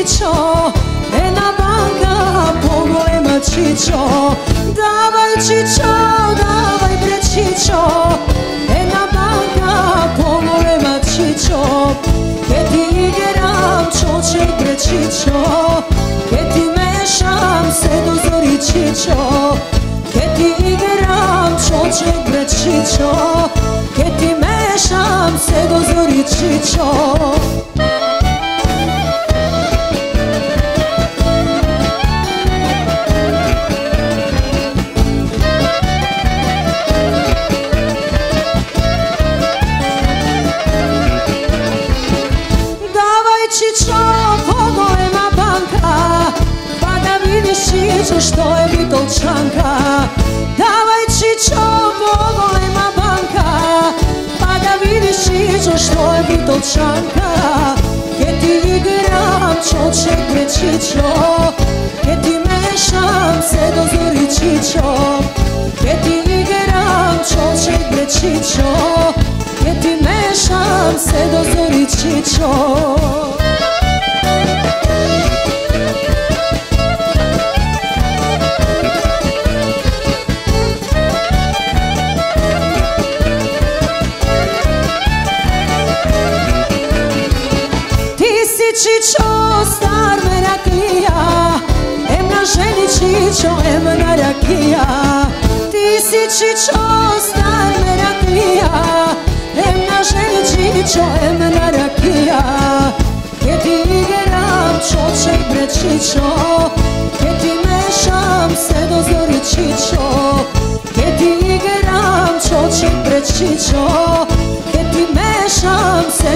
čičo na banka pogojima čičo Davaj čičo, davaj bre čičo na banka pogojima čičo Ke ti igram čoče bre čičo Ke ti mešam se do zori čičo Ke ti igram čoče bre čičo Ke ti mešam se do zori čičo čičo što je bitolčanka Davaj čičo, pogolema banka. Pa da vidiš čičo što je bitolčanka Ke ti igram čoče bre čičo? Ke ti mešam se do zori čičo? Ke ti igram čoče bre čičo? Ke ti mešam se do zori čičo čičo star meraklija Em na ženi čičo, em na rakija. Ti si čičo star meraklija Em na ženi čičo, em na rakija. Ke ti igeram čoče bre čičo Ke ti mešam se do zori čičo Ke ti igeram čoče bre čičo Ke ti mešam se